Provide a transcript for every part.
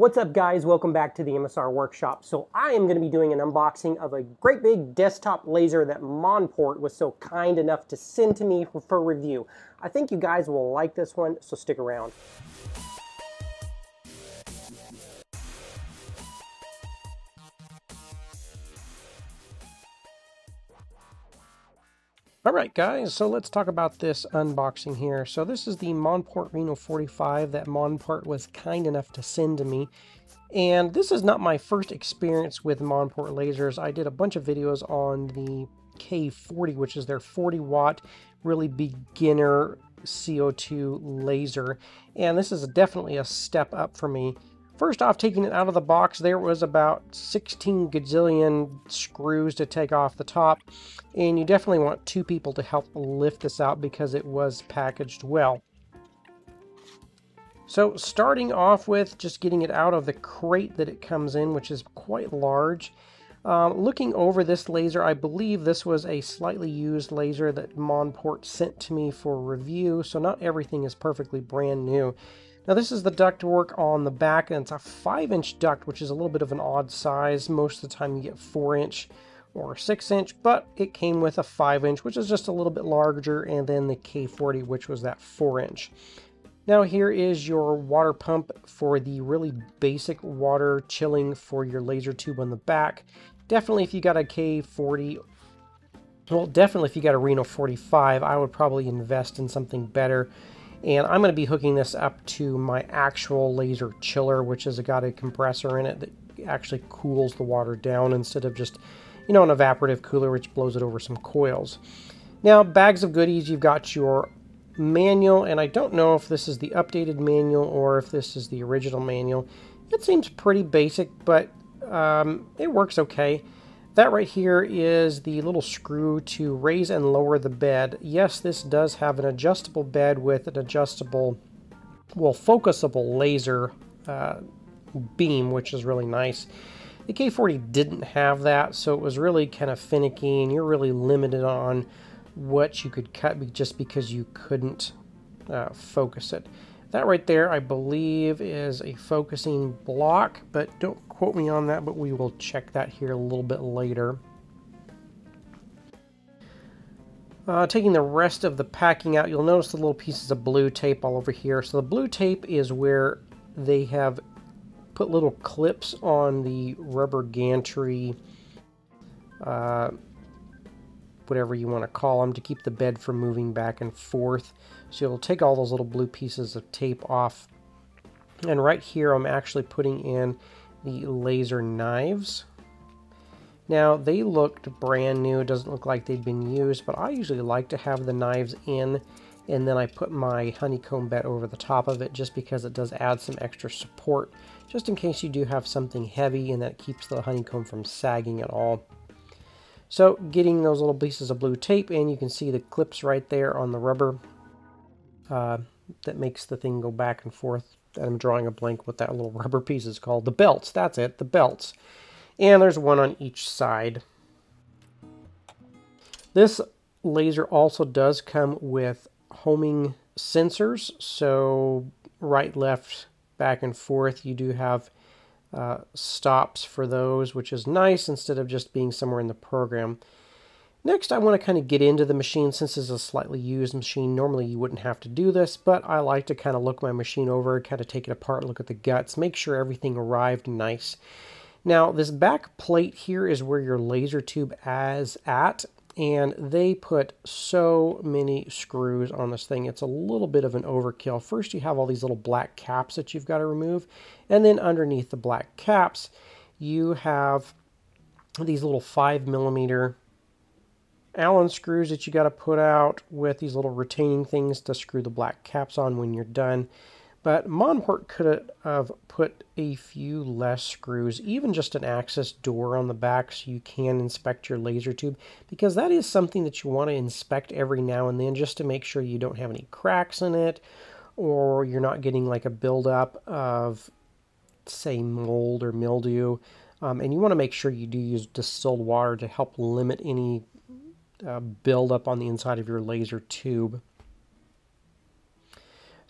What's up guys, welcome back to the MSR Workshop. So I am going to be doing an unboxing of a great big desktop laser that Monport was so kind enough to send to me for, for review. I think you guys will like this one, so stick around. Alright guys, so let's talk about this unboxing here. So this is the Monport Reno 45 that Monport was kind enough to send to me. And this is not my first experience with Monport lasers. I did a bunch of videos on the K40, which is their 40 watt, really beginner CO2 laser. And this is definitely a step up for me. First off, taking it out of the box, there was about 16 gazillion screws to take off the top, and you definitely want two people to help lift this out because it was packaged well. So starting off with just getting it out of the crate that it comes in, which is quite large. Um, looking over this laser, I believe this was a slightly used laser that Monport sent to me for review, so not everything is perfectly brand new. Now this is the duct work on the back, and it's a 5-inch duct, which is a little bit of an odd size. Most of the time you get 4-inch or 6-inch, but it came with a 5-inch, which is just a little bit larger, and then the K40, which was that 4-inch. Now here is your water pump for the really basic water chilling for your laser tube on the back. Definitely if you got a K40, well definitely if you got a Reno 45, I would probably invest in something better and I'm going to be hooking this up to my actual laser chiller, which has got a compressor in it that actually cools the water down instead of just, you know, an evaporative cooler which blows it over some coils. Now, bags of goodies, you've got your manual, and I don't know if this is the updated manual or if this is the original manual. It seems pretty basic, but um, it works okay. That right here is the little screw to raise and lower the bed. Yes, this does have an adjustable bed with an adjustable, well, focusable laser uh, beam, which is really nice. The K40 didn't have that, so it was really kind of finicky, and you're really limited on what you could cut just because you couldn't uh, focus it. That right there, I believe, is a focusing block, but don't quote me on that, but we will check that here a little bit later. Uh, taking the rest of the packing out, you'll notice the little pieces of blue tape all over here. So the blue tape is where they have put little clips on the rubber gantry, uh, whatever you want to call them, to keep the bed from moving back and forth. So you'll take all those little blue pieces of tape off. And right here, I'm actually putting in the laser knives. Now, they looked brand new. It doesn't look like they'd been used, but I usually like to have the knives in, and then I put my honeycomb bed over the top of it just because it does add some extra support, just in case you do have something heavy and that keeps the honeycomb from sagging at all. So, getting those little pieces of blue tape and you can see the clips right there on the rubber uh, that makes the thing go back and forth. I'm drawing a blank what that little rubber piece is called. The belts, that's it, the belts. And there's one on each side. This laser also does come with homing sensors. So right, left, back and forth, you do have uh, stops for those, which is nice instead of just being somewhere in the program. Next, I want to kind of get into the machine since this is a slightly used machine. Normally you wouldn't have to do this, but I like to kind of look my machine over, kind of take it apart, look at the guts, make sure everything arrived nice. Now, this back plate here is where your laser tube is at, and they put so many screws on this thing. It's a little bit of an overkill. First, you have all these little black caps that you've got to remove, and then underneath the black caps, you have these little 5 millimeter Allen screws that you got to put out with these little retaining things to screw the black caps on when you're done. But Monport could have put a few less screws, even just an access door on the back so you can inspect your laser tube, because that is something that you want to inspect every now and then just to make sure you don't have any cracks in it or you're not getting like a buildup of, say, mold or mildew. Um, and you want to make sure you do use distilled water to help limit any uh, build up on the inside of your laser tube.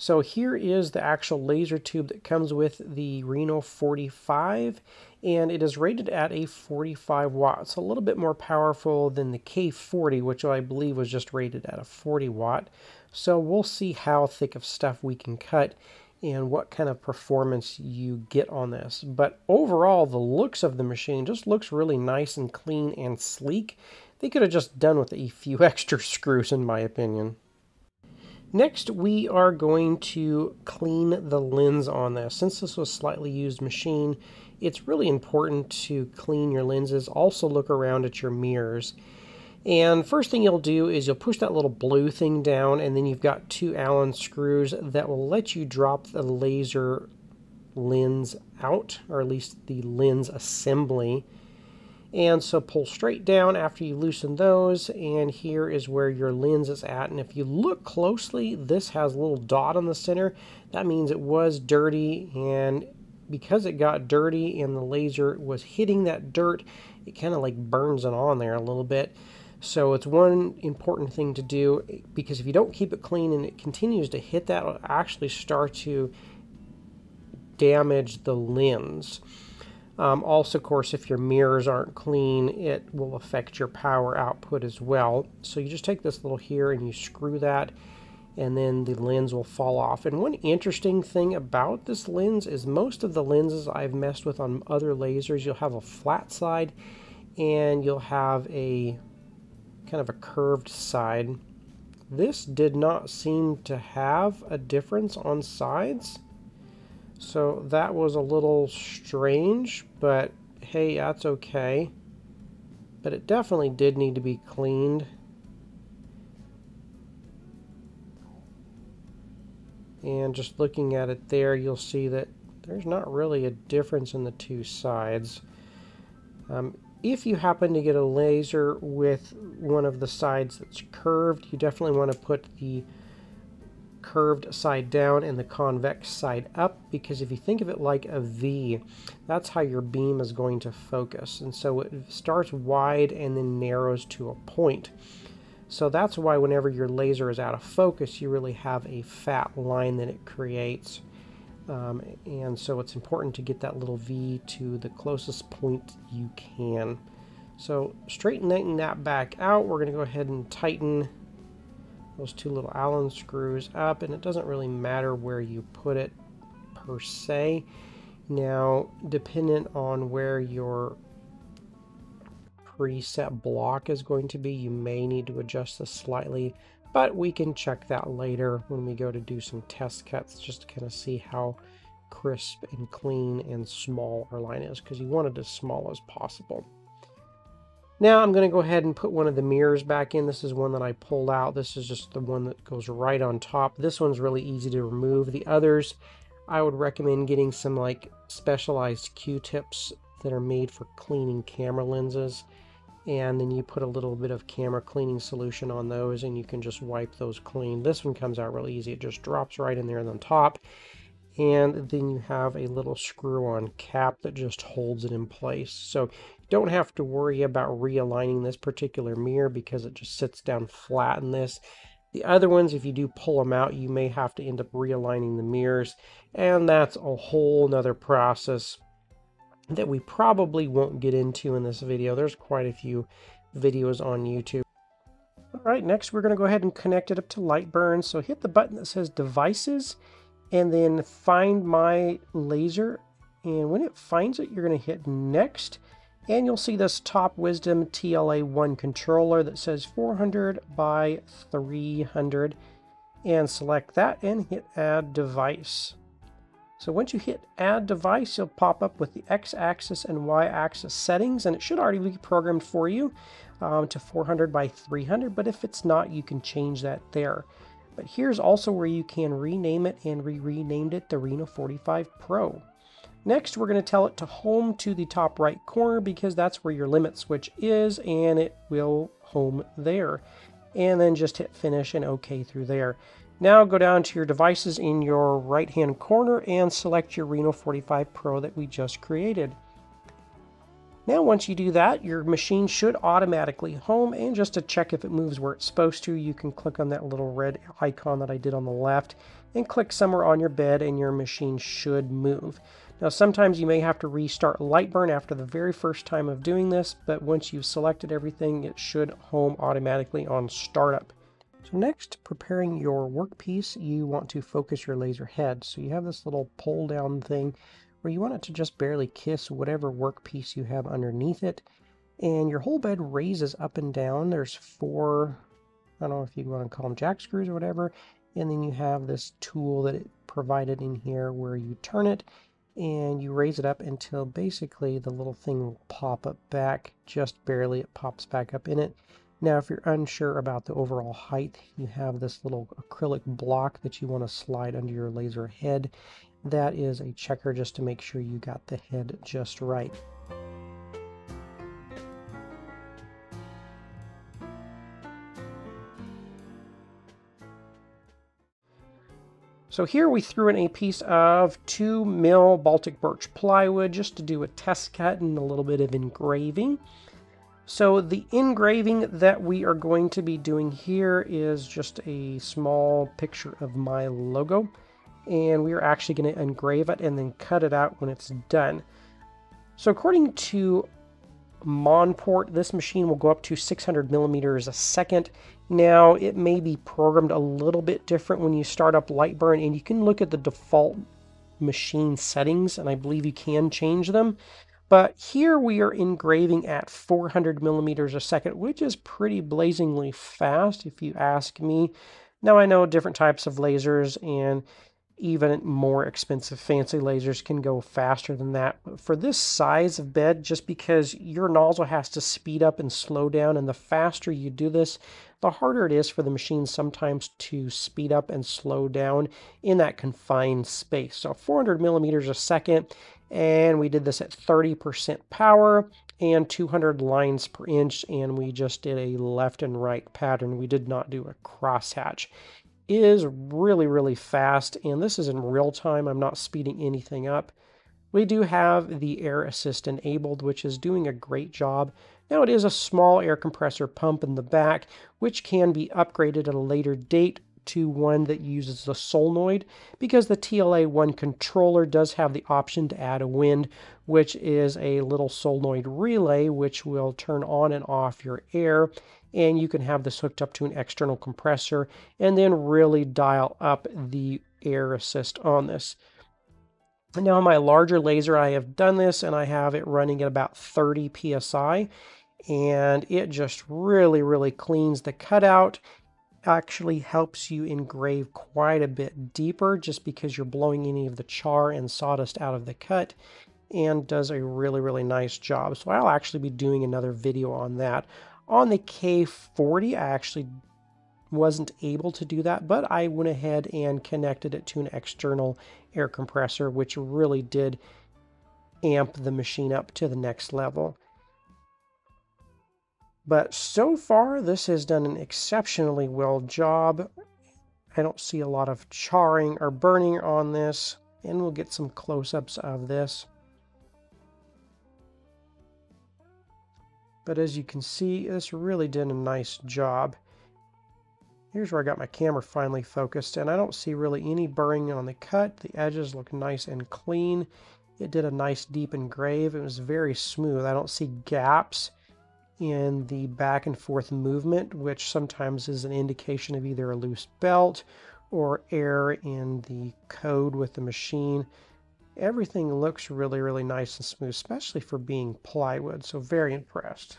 So here is the actual laser tube that comes with the Reno 45 and it is rated at a 45 watts, a little bit more powerful than the K40 which I believe was just rated at a 40 watt. So we'll see how thick of stuff we can cut and what kind of performance you get on this. But overall, the looks of the machine just looks really nice and clean and sleek. They could have just done with a few extra screws in my opinion. Next, we are going to clean the lens on this. Since this was a slightly used machine, it's really important to clean your lenses. Also look around at your mirrors. And first thing you'll do is you'll push that little blue thing down and then you've got two Allen screws that will let you drop the laser lens out, or at least the lens assembly. And so pull straight down after you loosen those, and here is where your lens is at. And if you look closely, this has a little dot on the center. That means it was dirty, and because it got dirty and the laser was hitting that dirt, it kind of like burns it on there a little bit. So it's one important thing to do because if you don't keep it clean and it continues to hit that, it'll actually start to damage the lens. Um, also, of course, if your mirrors aren't clean, it will affect your power output as well. So you just take this little here and you screw that and then the lens will fall off. And one interesting thing about this lens is most of the lenses I've messed with on other lasers, you'll have a flat side and you'll have a kind of a curved side. This did not seem to have a difference on sides. So that was a little strange, but hey, that's okay. But it definitely did need to be cleaned. And just looking at it there, you'll see that there's not really a difference in the two sides. Um, if you happen to get a laser with one of the sides that's curved, you definitely want to put the curved side down and the convex side up because if you think of it like a V, that's how your beam is going to focus. And so it starts wide and then narrows to a point. So that's why whenever your laser is out of focus, you really have a fat line that it creates. Um, and so it's important to get that little V to the closest point you can. So straightening that back out, we're going to go ahead and tighten those two little Allen screws up and it doesn't really matter where you put it per se. Now, dependent on where your preset block is going to be, you may need to adjust this slightly, but we can check that later when we go to do some test cuts just to kind of see how crisp and clean and small our line is because you want it as small as possible. Now I'm going to go ahead and put one of the mirrors back in. This is one that I pulled out. This is just the one that goes right on top. This one's really easy to remove. The others, I would recommend getting some like specialized Q-tips that are made for cleaning camera lenses. And then you put a little bit of camera cleaning solution on those and you can just wipe those clean. This one comes out really easy. It just drops right in there on top and then you have a little screw-on cap that just holds it in place. So don't have to worry about realigning this particular mirror because it just sits down flat in this. The other ones, if you do pull them out, you may have to end up realigning the mirrors, and that's a whole nother process that we probably won't get into in this video. There's quite a few videos on YouTube. All right, next we're going to go ahead and connect it up to Lightburn. So hit the button that says Devices, and then find my laser. And when it finds it, you're going to hit next. And you'll see this Top Wisdom TLA1 controller that says 400 by 300. And select that and hit Add Device. So once you hit Add Device, you'll pop up with the X-axis and Y-axis settings, and it should already be programmed for you um, to 400 by 300, but if it's not, you can change that there. But here's also where you can rename it and we renamed it the Reno 45 Pro. Next, we're going to tell it to home to the top right corner because that's where your limit switch is and it will home there. And then just hit finish and OK through there. Now go down to your devices in your right hand corner and select your Reno 45 Pro that we just created. Now once you do that, your machine should automatically home and just to check if it moves where it's supposed to, you can click on that little red icon that I did on the left and click somewhere on your bed and your machine should move. Now sometimes you may have to restart Lightburn after the very first time of doing this, but once you've selected everything, it should home automatically on startup. So next, preparing your workpiece, you want to focus your laser head. So you have this little pull down thing where you want it to just barely kiss whatever workpiece you have underneath it. And your whole bed raises up and down. There's four, I don't know if you want to call them jack screws or whatever. And then you have this tool that it provided in here where you turn it and you raise it up until basically the little thing will pop up back just barely it pops back up in it. Now if you're unsure about the overall height you have this little acrylic block that you want to slide under your laser head. That is a checker just to make sure you got the head just right So here we threw in a piece of 2 mil Baltic birch plywood just to do a test cut and a little bit of engraving. So the engraving that we are going to be doing here is just a small picture of my logo. And we are actually going to engrave it and then cut it out when it's done. So according to Monport, this machine will go up to 600 millimeters a second. Now, it may be programmed a little bit different when you start up Lightburn, and you can look at the default machine settings, and I believe you can change them. But here we are engraving at 400 millimeters a second, which is pretty blazingly fast, if you ask me. Now, I know different types of lasers, and even more expensive fancy lasers can go faster than that. But for this size of bed, just because your nozzle has to speed up and slow down, and the faster you do this, the harder it is for the machine sometimes to speed up and slow down in that confined space. So 400 millimeters a second, and we did this at 30% power and 200 lines per inch, and we just did a left and right pattern. We did not do a crosshatch is really, really fast, and this is in real time. I'm not speeding anything up. We do have the air assist enabled, which is doing a great job. Now it is a small air compressor pump in the back, which can be upgraded at a later date to one that uses the solenoid because the TLA1 controller does have the option to add a wind, which is a little solenoid relay which will turn on and off your air and you can have this hooked up to an external compressor and then really dial up the air assist on this. Now my larger laser I have done this and I have it running at about 30 psi and it just really really cleans the cutout actually helps you engrave quite a bit deeper just because you're blowing any of the char and sawdust out of the cut and does a really really nice job so I'll actually be doing another video on that on the K40, I actually wasn't able to do that, but I went ahead and connected it to an external air compressor, which really did amp the machine up to the next level. But so far, this has done an exceptionally well job. I don't see a lot of charring or burning on this, and we'll get some close-ups of this. But as you can see, this really did a nice job. Here's where I got my camera finally focused, and I don't see really any burring on the cut. The edges look nice and clean. It did a nice deep engrave. It was very smooth. I don't see gaps in the back and forth movement, which sometimes is an indication of either a loose belt or error in the code with the machine everything looks really, really nice and smooth, especially for being plywood. So very impressed.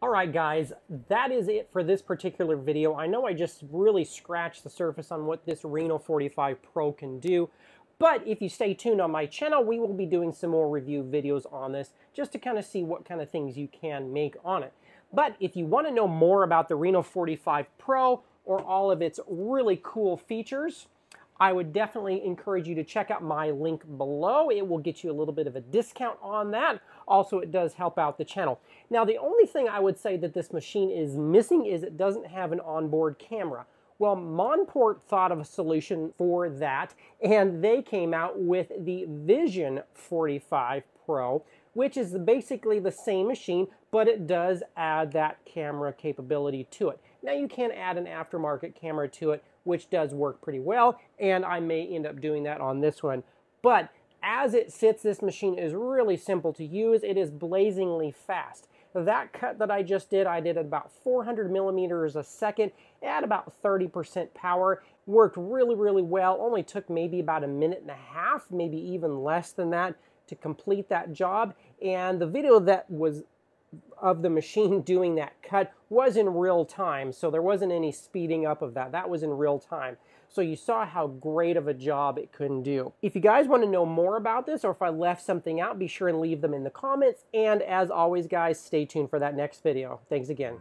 All right, guys, that is it for this particular video. I know I just really scratched the surface on what this Reno 45 Pro can do, but if you stay tuned on my channel, we will be doing some more review videos on this just to kind of see what kind of things you can make on it. But if you want to know more about the Reno 45 Pro or all of its really cool features, I would definitely encourage you to check out my link below. It will get you a little bit of a discount on that. Also, it does help out the channel. Now, the only thing I would say that this machine is missing is it doesn't have an onboard camera. Well, Monport thought of a solution for that, and they came out with the Vision 45 Pro, which is basically the same machine, but it does add that camera capability to it. Now you can add an aftermarket camera to it, which does work pretty well, and I may end up doing that on this one. But as it sits, this machine is really simple to use. It is blazingly fast. That cut that I just did, I did at about 400 millimeters a second at about 30% power. Worked really, really well. Only took maybe about a minute and a half, maybe even less than that to complete that job. And the video that was of the machine doing that cut was in real time, so there wasn't any speeding up of that. That was in real time. So you saw how great of a job it couldn't do. If you guys want to know more about this or if I left something out, be sure and leave them in the comments. And as always, guys, stay tuned for that next video. Thanks again.